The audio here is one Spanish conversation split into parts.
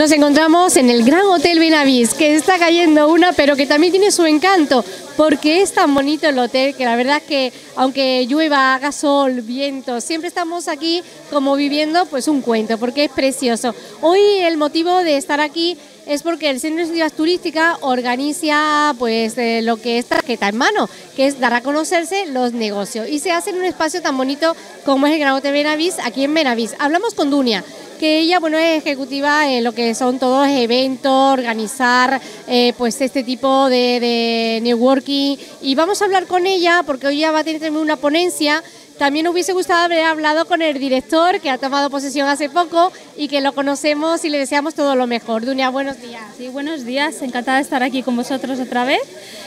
Nos encontramos en el Gran Hotel Benavís, que está cayendo una, pero que también tiene su encanto, porque es tan bonito el hotel que la verdad es que aunque llueva, haga sol, viento, siempre estamos aquí como viviendo pues un cuento, porque es precioso. Hoy el motivo de estar aquí es porque el Centro de Iniciativas Turísticas organiza pues eh, lo que es tarjeta en mano, que es dar a conocerse los negocios y se hace en un espacio tan bonito como es el Gran Hotel Benavís aquí en Benavís. Hablamos con Dunia, que ella bueno es ejecutiva en lo que son todos eventos, organizar eh, pues este tipo de, networking y vamos a hablar con ella porque hoy ya va a tener una ponencia. También hubiese gustado haber hablado con el director que ha tomado posesión hace poco y que lo conocemos y le deseamos todo lo mejor. Dunia, buenos días. Sí, buenos días, encantada de estar aquí con vosotros otra vez.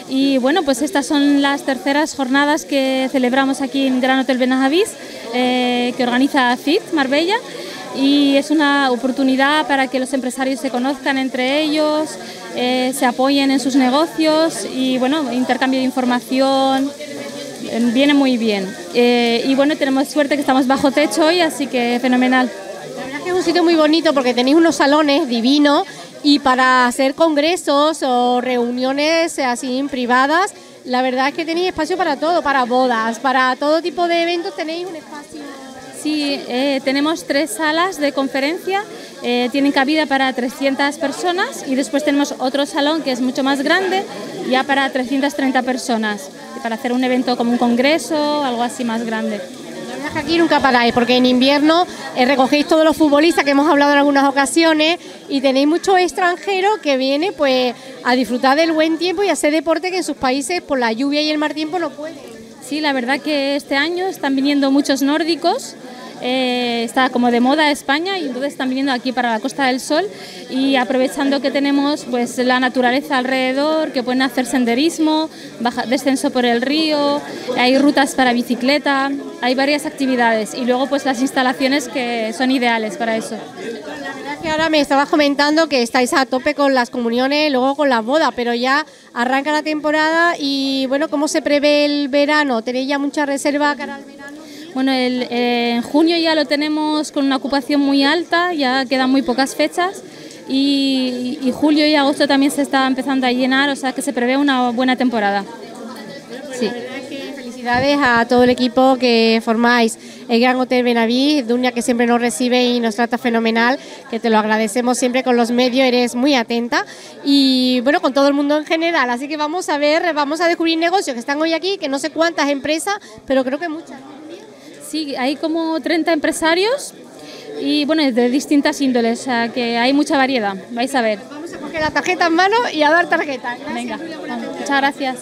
Y bueno, pues estas son las terceras jornadas que celebramos aquí en Gran Hotel Benajavís, eh, que organiza FIT Marbella y es una oportunidad para que los empresarios se conozcan entre ellos, eh, se apoyen en sus negocios y bueno, intercambio de información eh, viene muy bien. Eh, y bueno, tenemos suerte que estamos bajo techo hoy, así que fenomenal. La verdad que es un sitio muy bonito porque tenéis unos salones divinos y para hacer congresos o reuniones así privadas, la verdad es que tenéis espacio para todo, para bodas, para todo tipo de eventos tenéis un espacio. Sí, eh, tenemos tres salas de conferencia, eh, tienen cabida para 300 personas y después tenemos otro salón que es mucho más grande, ya para 330 personas, para hacer un evento como un congreso, algo así más grande. Aquí nunca paráis, porque en invierno eh, recogéis todos los futbolistas que hemos hablado en algunas ocasiones y tenéis muchos extranjeros que vienen pues, a disfrutar del buen tiempo y a hacer deporte que en sus países por la lluvia y el mal tiempo no pueden. Sí, la verdad que este año están viniendo muchos nórdicos eh, está como de moda España y entonces están viniendo aquí para la Costa del Sol y aprovechando que tenemos pues la naturaleza alrededor, que pueden hacer senderismo, descenso por el río, hay rutas para bicicleta, hay varias actividades y luego pues las instalaciones que son ideales para eso. La verdad que ahora me estabas comentando que estáis a tope con las comuniones, luego con la boda, pero ya arranca la temporada y bueno, ¿cómo se prevé el verano? ¿Tenéis ya mucha reserva cara verano? Bueno, el, eh, en junio ya lo tenemos con una ocupación muy alta, ya quedan muy pocas fechas y, y, julio y agosto también se está empezando a llenar, o sea que se prevé una buena temporada. Sí. Felicidades a todo el equipo que formáis el Gran Hotel Benaví, Dunia que siempre nos recibe y nos trata fenomenal, que te lo agradecemos siempre con los medios, eres muy atenta y bueno, con todo el mundo en general, así que vamos a ver, vamos a descubrir negocios que están hoy aquí, que no sé cuántas empresas, pero creo que muchas. Sí, hay como 30 empresarios y bueno, de distintas índoles, o sea que hay mucha variedad, vais a ver. Vamos a coger la tarjeta en mano y a dar tarjeta. Gracias, Venga, muchas gracias.